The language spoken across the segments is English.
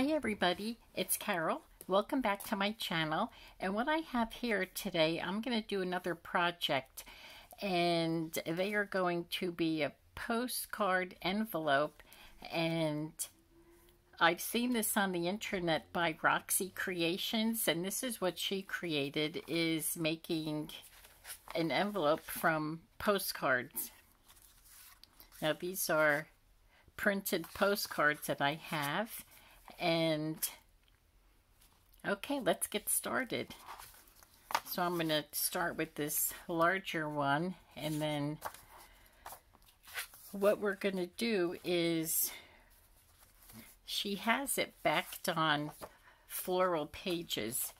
Hi everybody, it's Carol. Welcome back to my channel. And what I have here today, I'm going to do another project. And they are going to be a postcard envelope. And I've seen this on the internet by Roxy Creations. And this is what she created, is making an envelope from postcards. Now these are printed postcards that I have and okay, let's get started. So I'm going to start with this larger one and then what we're going to do is she has it backed on floral pages.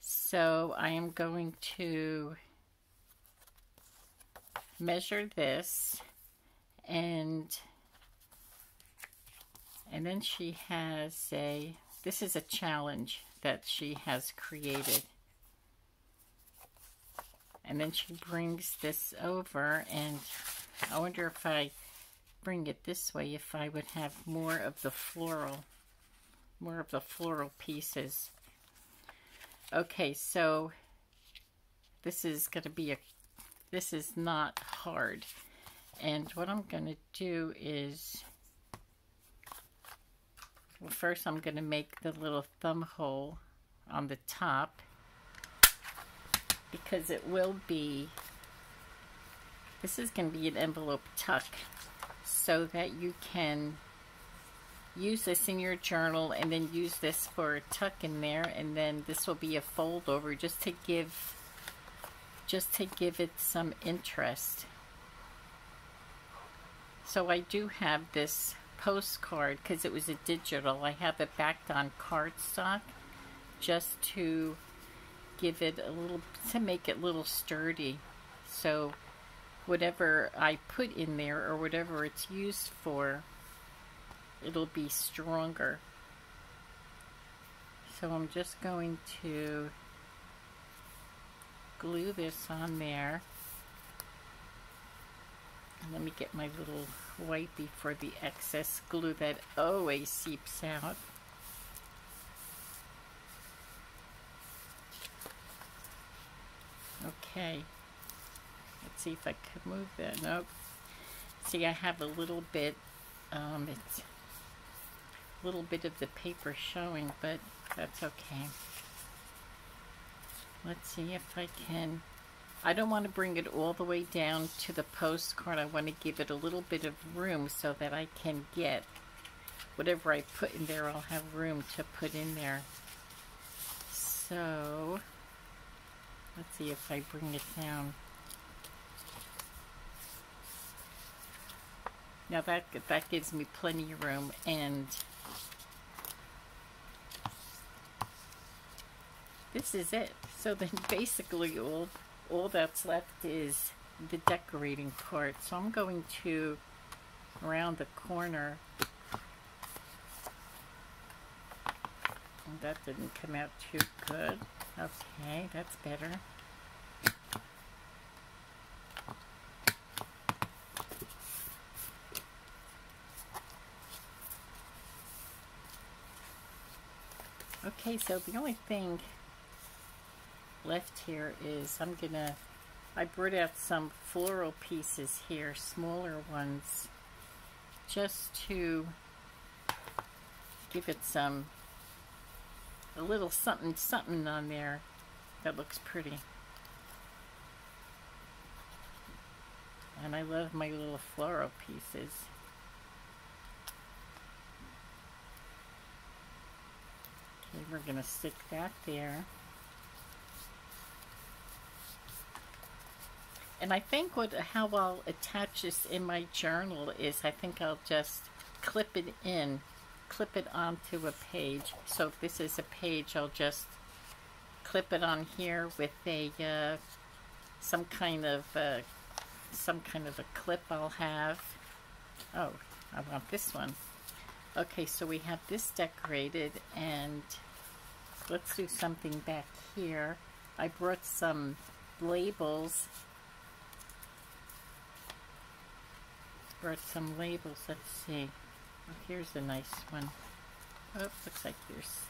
So I am going to measure this and and then she has a, this is a challenge that she has created. And then she brings this over and I wonder if I bring it this way, if I would have more of the floral, more of the floral pieces. Okay, so this is going to be a, this is not hard. And what I'm going to do is well, first I'm going to make the little thumb hole on the top because it will be, this is going to be an envelope tuck so that you can use this in your journal and then use this for a tuck in there and then this will be a fold over just to give just to give it some interest. So I do have this postcard because it was a digital. I have it backed on cardstock just to give it a little, to make it a little sturdy. So whatever I put in there or whatever it's used for, it'll be stronger. So I'm just going to glue this on there. Let me get my little wipey for the excess glue that always seeps out. Okay. Let's see if I can move that. Nope. See, I have a little bit, um, it's a little bit of the paper showing, but that's okay. Let's see if I can I don't want to bring it all the way down to the postcard. I want to give it a little bit of room so that I can get whatever I put in there, I'll have room to put in there. So, let's see if I bring it down. Now that, that gives me plenty of room and this is it. So then basically all all that's left is the decorating part. So I'm going to around the corner. Oh, that didn't come out too good. Okay, that's better. Okay, so the only thing left here is I'm gonna I brought out some floral pieces here smaller ones just to give it some a little something something on there that looks pretty. And I love my little floral pieces. Okay we're gonna stick that there And I think what how I'll attach this in my journal is I think I'll just clip it in, clip it onto a page. So if this is a page, I'll just clip it on here with a uh, some kind of uh, some kind of a clip I'll have. Oh, I want this one. Okay, so we have this decorated and let's do something back here. I brought some labels brought some labels. Let's see. Oh, here's a nice one. Oh, looks like there's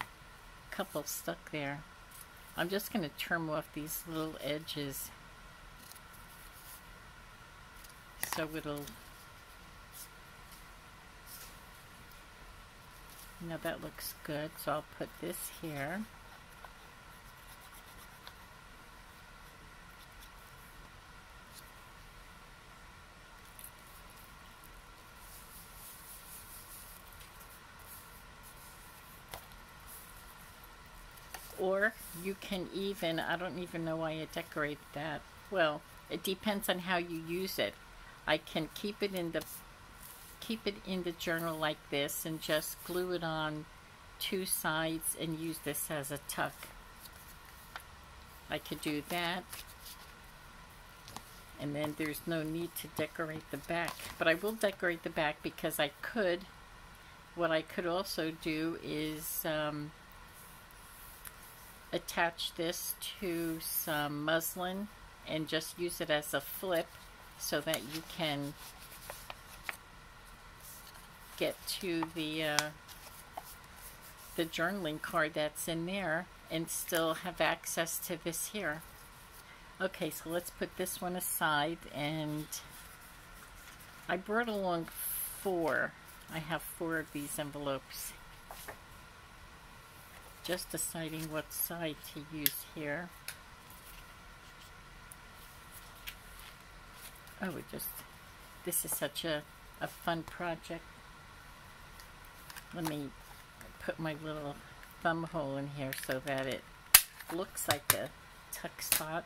a couple stuck there. I'm just going to trim off these little edges so it'll now that looks good so I'll put this here or you can even I don't even know why I decorate that. Well it depends on how you use it. I can keep it in the keep it in the journal like this and just glue it on two sides and use this as a tuck. I could do that. And then there's no need to decorate the back. But I will decorate the back because I could what I could also do is um, attach this to some muslin and just use it as a flip so that you can get to the uh, the journaling card that's in there and still have access to this here. Okay, so let's put this one aside and I brought along four. I have four of these envelopes just deciding what side to use here. Oh, it just, this is such a, a fun project. Let me put my little thumb hole in here so that it looks like a tuck spot.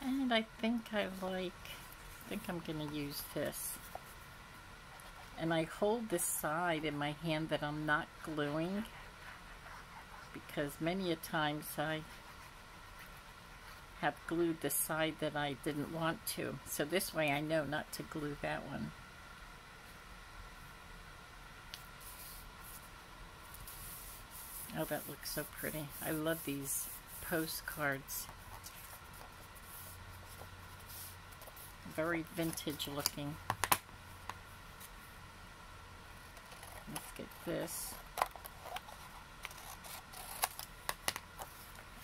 And I think I like, I think I'm going to use this and I hold this side in my hand that I'm not gluing because many a times I have glued the side that I didn't want to. So this way I know not to glue that one. Oh, that looks so pretty. I love these postcards. Very vintage looking. Let's get this.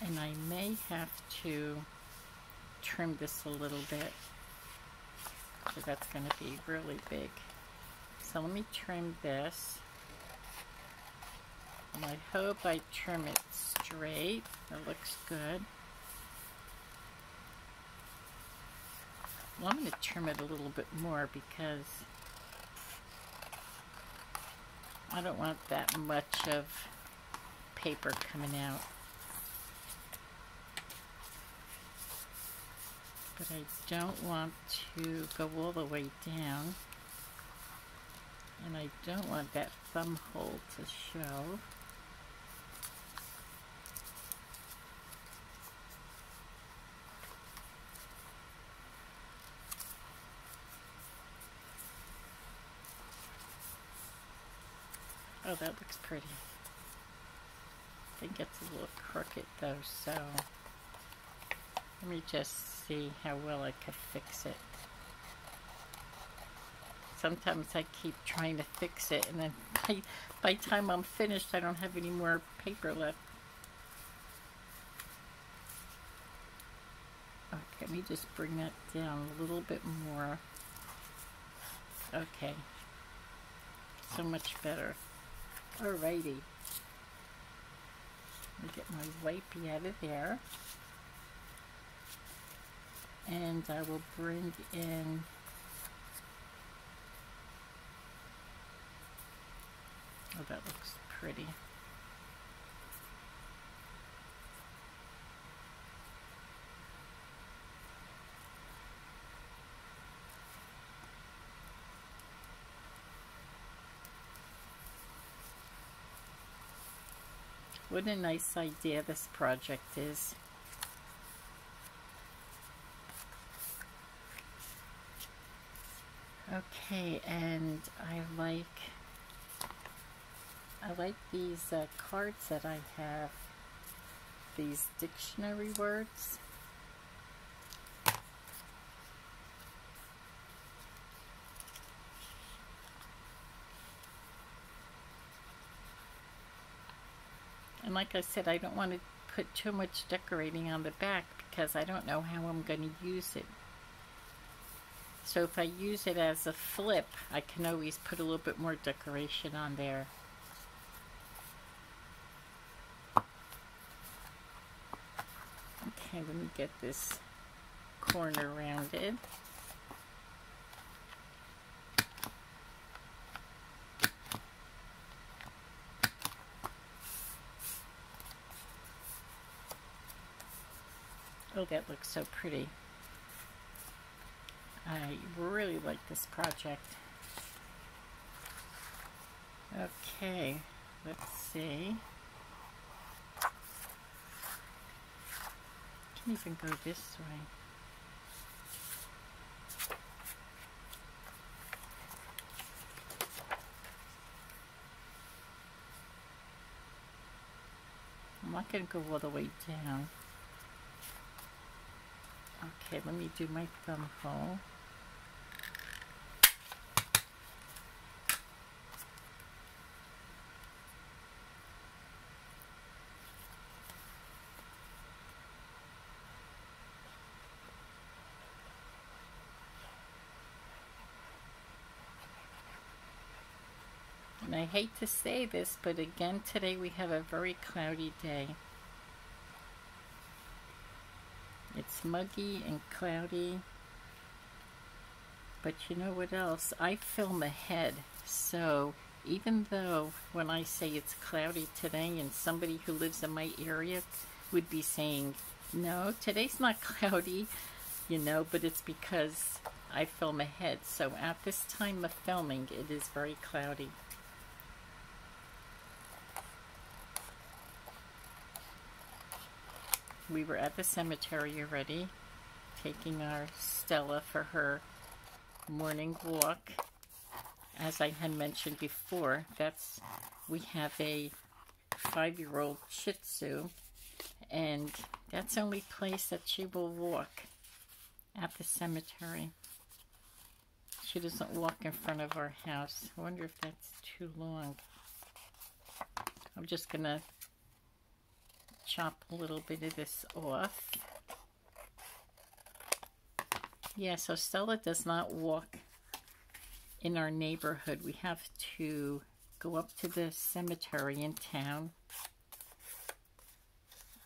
And I may have to trim this a little bit because that's going to be really big. So let me trim this. And I hope I trim it straight. It looks good. Well, I'm going to trim it a little bit more because I don't want that much of paper coming out. But I don't want to go all the way down. And I don't want that thumb hole to show. Oh, that looks pretty. I think it's a little crooked though, so let me just see how well I can fix it. Sometimes I keep trying to fix it and then by, by the time I'm finished I don't have any more paper left. Okay, let me just bring that down a little bit more. Okay, so much better. Alrighty. Let me get my wipey out of there. And I will bring in Oh, that looks pretty. What a nice idea this project is. Okay, and I like I like these uh, cards that I have, these dictionary words. And like I said, I don't want to put too much decorating on the back because I don't know how I'm going to use it. So if I use it as a flip, I can always put a little bit more decoration on there. Okay, let me get this corner rounded. That looks so pretty. I really like this project. Okay, let's see. Can even go this way. I'm not going to go all the way down. Okay, let me do my thumb hole. And I hate to say this, but again today we have a very cloudy day. It's muggy and cloudy. But you know what else? I film ahead. So even though when I say it's cloudy today and somebody who lives in my area would be saying, no, today's not cloudy, you know, but it's because I film ahead. So at this time of filming, it is very cloudy. We were at the cemetery already, taking our Stella for her morning walk. As I had mentioned before, that's we have a five-year-old Shih Tzu, and that's the only place that she will walk at the cemetery. She doesn't walk in front of our house. I wonder if that's too long. I'm just going to chop a little bit of this off. Yeah, so Stella does not walk in our neighborhood. We have to go up to the cemetery in town.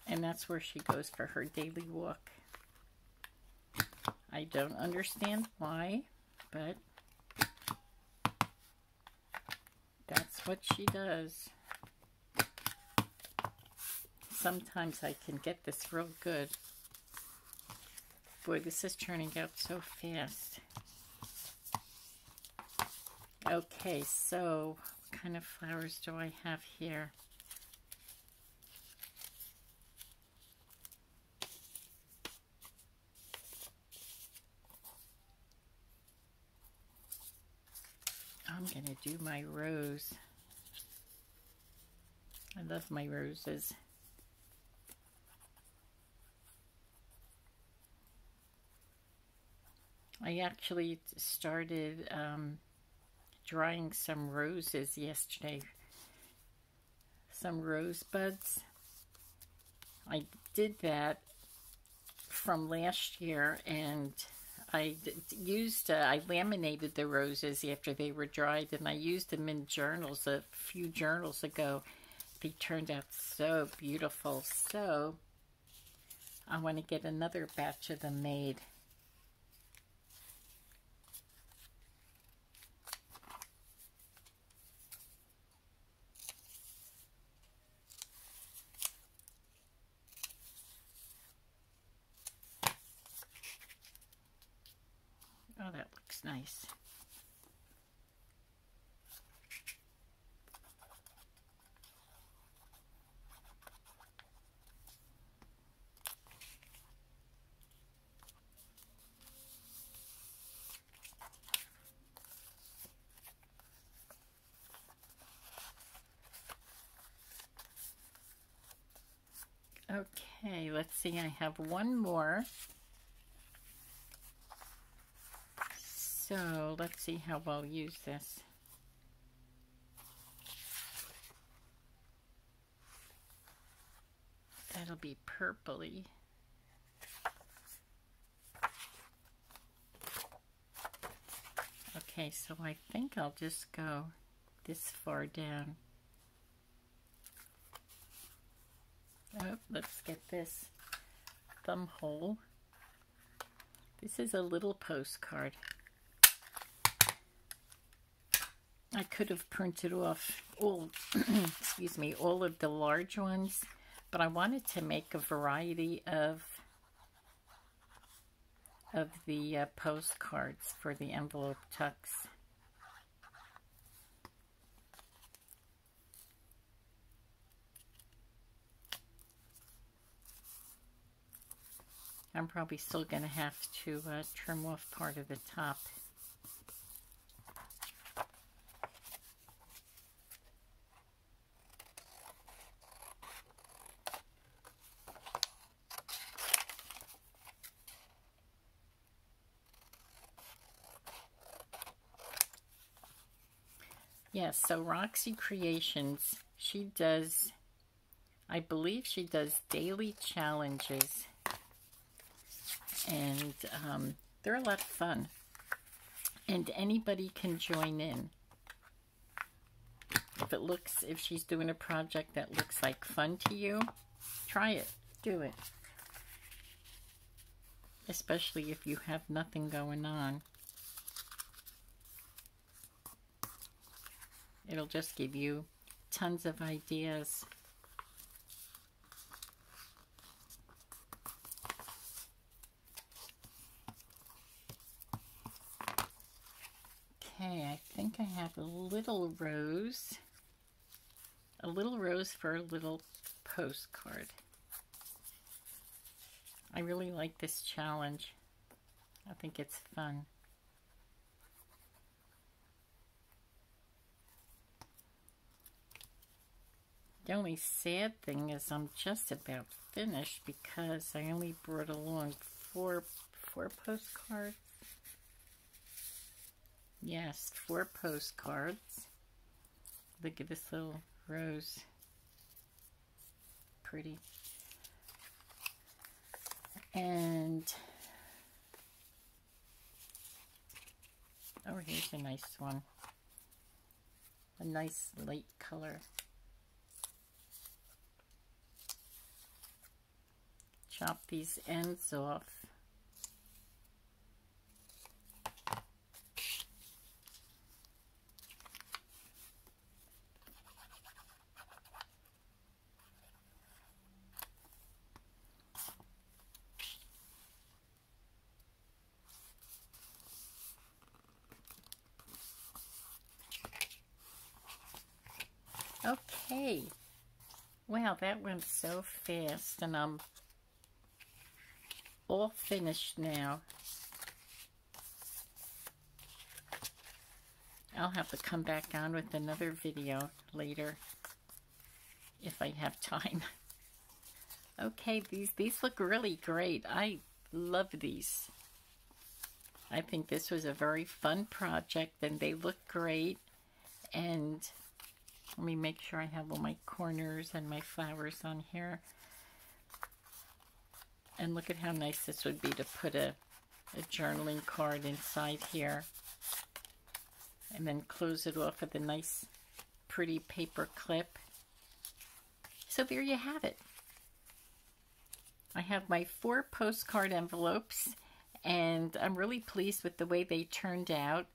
And that's where she goes for her daily walk. I don't understand why, but that's what she does sometimes I can get this real good. Boy, this is turning out so fast. Okay, so what kind of flowers do I have here? I'm going to do my rose. I love my roses. I actually started um, drying some roses yesterday. Some rose buds. I did that from last year and I used, uh, I laminated the roses after they were dried and I used them in journals a few journals ago. They turned out so beautiful. So I want to get another batch of them made. Oh, that looks nice. Okay, let's see, I have one more. So let's see how I'll use this. That'll be purpley. Okay, so I think I'll just go this far down. Oh, let's get this thumb hole. This is a little postcard. I could have printed off all, excuse me, all of the large ones, but I wanted to make a variety of of the uh, postcards for the envelope tucks. I'm probably still going to have to uh, trim off part of the top. Yes, so Roxy Creations, she does, I believe she does daily challenges. And um, they're a lot of fun. And anybody can join in. If it looks, if she's doing a project that looks like fun to you, try it. Do it. Especially if you have nothing going on. It'll just give you tons of ideas. Okay, I think I have a little rose. A little rose for a little postcard. I really like this challenge. I think it's fun. The only sad thing is I'm just about finished because I only brought along four, four postcards. Yes, four postcards. Look at this little rose. Pretty. And, oh, here's a nice one. A nice light color. Chop these ends off. Okay. Wow, that went so fast, and I'm all finished now. I'll have to come back on with another video later if I have time. okay, these, these look really great. I love these. I think this was a very fun project and they look great. And let me make sure I have all my corners and my flowers on here. And look at how nice this would be to put a, a journaling card inside here. And then close it off with a nice pretty paper clip. So there you have it. I have my four postcard envelopes and I'm really pleased with the way they turned out.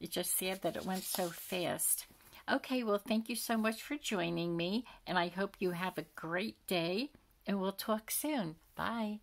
It's just sad that it went so fast. Okay, well, thank you so much for joining me, and I hope you have a great day, and we'll talk soon. Bye.